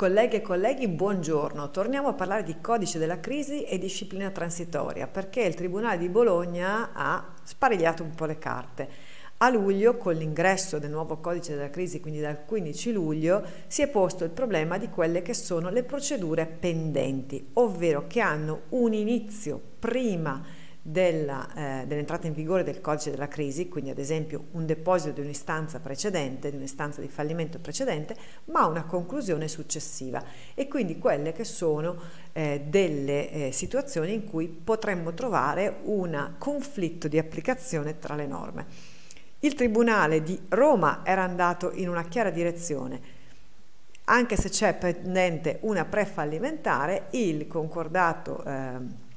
Colleghe e colleghi, buongiorno. Torniamo a parlare di codice della crisi e disciplina transitoria perché il Tribunale di Bologna ha sparigliato un po' le carte. A luglio, con l'ingresso del nuovo codice della crisi, quindi dal 15 luglio, si è posto il problema di quelle che sono le procedure pendenti, ovvero che hanno un inizio prima della, eh, dell'entrata in vigore del codice della crisi, quindi ad esempio un deposito di un'istanza precedente, di un'istanza di fallimento precedente, ma una conclusione successiva e quindi quelle che sono eh, delle eh, situazioni in cui potremmo trovare un conflitto di applicazione tra le norme. Il Tribunale di Roma era andato in una chiara direzione, anche se c'è pendente una prefallimentare, il concordato eh,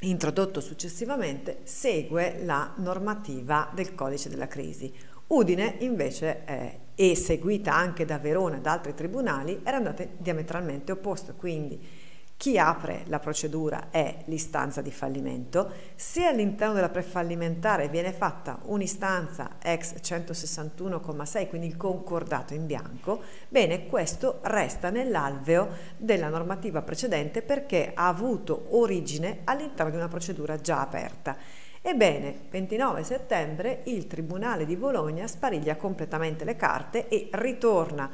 introdotto successivamente, segue la normativa del codice della crisi. Udine invece è, e seguita anche da Verona e da altri tribunali era andata diametralmente opposta, quindi chi apre la procedura è l'istanza di fallimento. Se all'interno della prefallimentare viene fatta un'istanza ex 161,6, quindi il concordato in bianco, bene, questo resta nell'alveo della normativa precedente perché ha avuto origine all'interno di una procedura già aperta. Ebbene, 29 settembre il Tribunale di Bologna spariglia completamente le carte e ritorna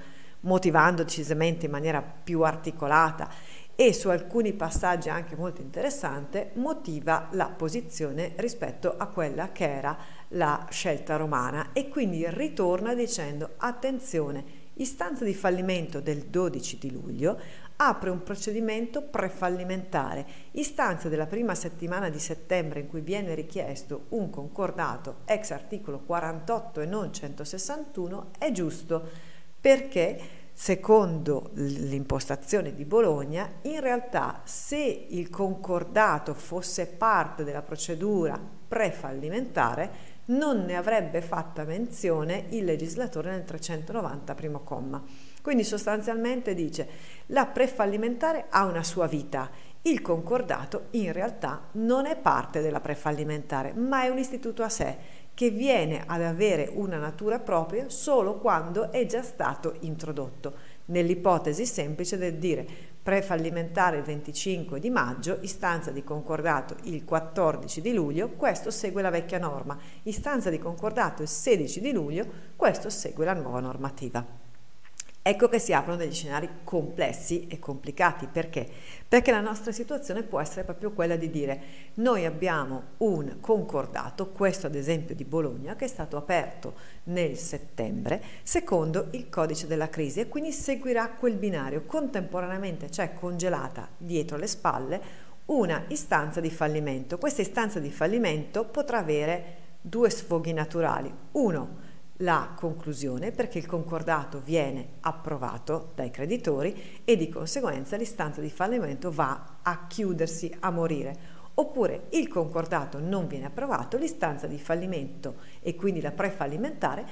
motivando decisamente in maniera più articolata e su alcuni passaggi anche molto interessante motiva la posizione rispetto a quella che era la scelta romana. E quindi ritorna dicendo attenzione istanza di fallimento del 12 di luglio apre un procedimento prefallimentare. Istanza della prima settimana di settembre in cui viene richiesto un concordato ex articolo 48 e non 161 è giusto perché secondo l'impostazione di Bologna, in realtà se il concordato fosse parte della procedura prefallimentare non ne avrebbe fatta menzione il legislatore nel 390 primo comma. Quindi sostanzialmente dice la prefallimentare ha una sua vita, il concordato in realtà non è parte della prefallimentare, ma è un istituto a sé che viene ad avere una natura propria solo quando è già stato introdotto, nell'ipotesi semplice del dire prefallimentare il 25 di maggio, istanza di concordato il 14 di luglio, questo segue la vecchia norma, istanza di concordato il 16 di luglio, questo segue la nuova normativa. Ecco che si aprono degli scenari complessi e complicati. Perché? Perché la nostra situazione può essere proprio quella di dire noi abbiamo un concordato, questo ad esempio di Bologna, che è stato aperto nel settembre secondo il codice della crisi e quindi seguirà quel binario. Contemporaneamente c'è congelata dietro le spalle una istanza di fallimento. Questa istanza di fallimento potrà avere due sfoghi naturali. Uno, la conclusione perché il concordato viene approvato dai creditori e di conseguenza l'istanza di fallimento va a chiudersi, a morire. Oppure il concordato non viene approvato, l'istanza di fallimento e quindi la prefallimentare,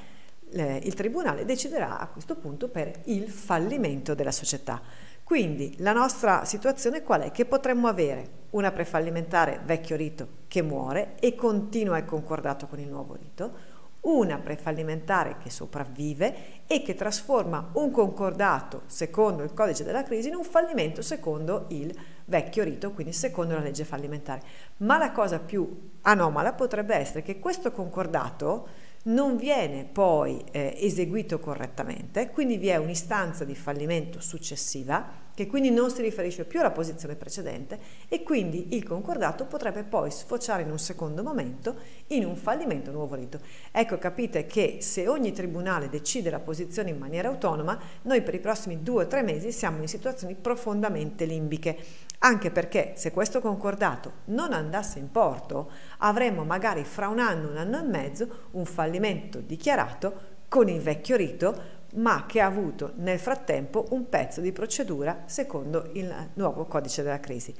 eh, il Tribunale deciderà a questo punto per il fallimento della società. Quindi la nostra situazione qual è? Che potremmo avere una prefallimentare vecchio rito che muore e continua il concordato con il nuovo rito, una prefallimentare che sopravvive e che trasforma un concordato secondo il codice della crisi in un fallimento secondo il vecchio rito, quindi secondo la legge fallimentare. Ma la cosa più anomala potrebbe essere che questo concordato non viene poi eh, eseguito correttamente, quindi vi è un'istanza di fallimento successiva che quindi non si riferisce più alla posizione precedente e quindi il concordato potrebbe poi sfociare in un secondo momento in un fallimento nuovo rito. Ecco, capite che se ogni tribunale decide la posizione in maniera autonoma, noi per i prossimi due o tre mesi siamo in situazioni profondamente limbiche, anche perché se questo concordato non andasse in porto, avremmo magari fra un anno, un anno e mezzo, un fallimento dichiarato con il vecchio rito ma che ha avuto nel frattempo un pezzo di procedura secondo il nuovo codice della crisi.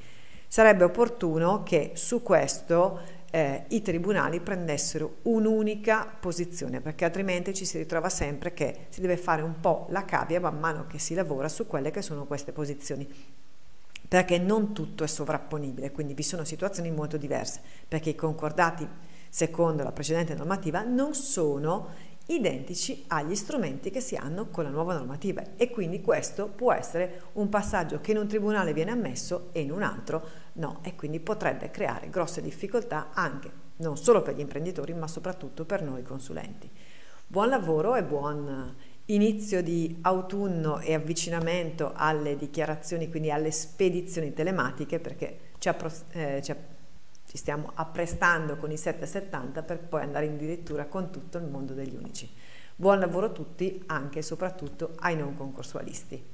Sarebbe opportuno che su questo eh, i tribunali prendessero un'unica posizione, perché altrimenti ci si ritrova sempre che si deve fare un po' la cavia man mano che si lavora su quelle che sono queste posizioni perché non tutto è sovrapponibile, quindi vi sono situazioni molto diverse, perché i concordati secondo la precedente normativa non sono identici agli strumenti che si hanno con la nuova normativa e quindi questo può essere un passaggio che in un tribunale viene ammesso e in un altro no e quindi potrebbe creare grosse difficoltà anche non solo per gli imprenditori ma soprattutto per noi consulenti. Buon lavoro e buon inizio di autunno e avvicinamento alle dichiarazioni, quindi alle spedizioni telematiche perché ci, appro- eh, ci, ci stiamo apprestando con i 770 per poi andare addirittura con tutto il mondo degli unici. Buon lavoro a tutti, anche e soprattutto ai non concorsualisti.